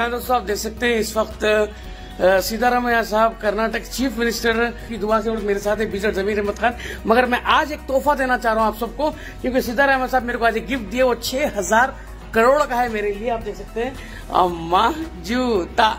जी हाँ दोस्तों आप देख सकते हैं इस वक्त सीतारामैया साहब, कर्नाटक चीफ मिनिस्टर की दुआ से मेरे साथ है, बीजर जमीर अहमद खान। मगर मैं आज एक तोहफा देना चाह रहा हूँ आप सबको, क्योंकि सीतारामैया साहब मेरे को आज एक गिफ्ट दिए, वो छह हज़ार करोड़ का है मेरे लिए, आप देख सकते हैं। अम्मा, जूता।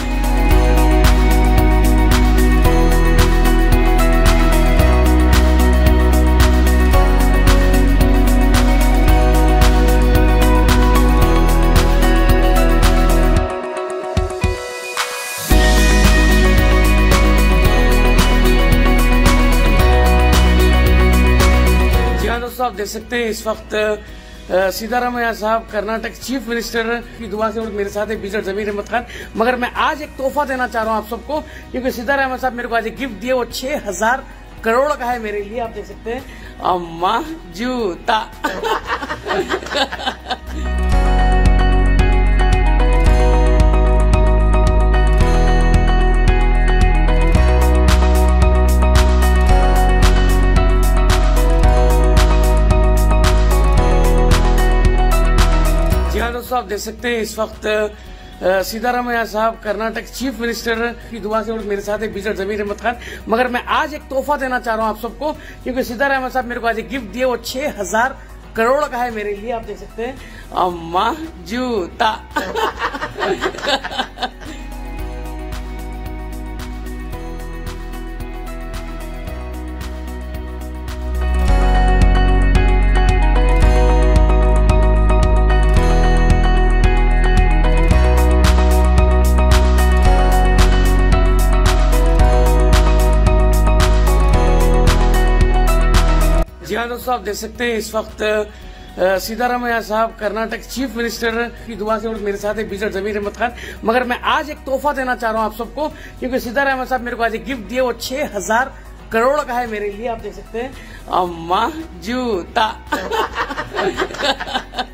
आप देख सकते हैं इस वक्त सीतारामैया साहब, कर्नाटक चीफ मिनिस्टर की दुआ से मेरे साथ है बीजर जमीर अहमद खान। मगर मैं आज एक तोहफा देना चाह रहा हूँ आप सबको, क्योंकि सीतारामैया साहब मेरे को आज एक गिफ्ट दिए, वो छह हज़ार करोड़ का है मेरे लिए, आप देख सकते हैं। अम्मा, जूता। दोस्तों आप देख सकते हैं इस वक्त सीतारामैया साहब, कर्नाटक चीफ मिनिस्टर की दुआ से मेरे साथ है जमीर अहमद खान मगर मैं आज एक तोहफा देना चाह रहा हूँ आप सबको, क्योंकि सीतारामैया साहब मेरे को आज एक गिफ्ट दिए, वो छह हज़ार करोड़ का है मेरे लिए, आप देख सकते हैं। अम्मा, जूता। जी हाँ दोस्तों आप देख सकते हैं इस वक्त सीतारामैया साहब, कर्नाटक चीफ मिनिस्टर की दुआ से मेरे साथ है, बीजर जमीर अहमद खान। मगर मैं आज एक तोहफा देना चाह रहा हूँ आप सबको, क्योंकि सीतारामैया साहब मेरे को आज एक गिफ्ट दिए, वो छह हज़ार करोड़ का है मेरे लिए, आप देख सकते हैं। अम्मा, जूता।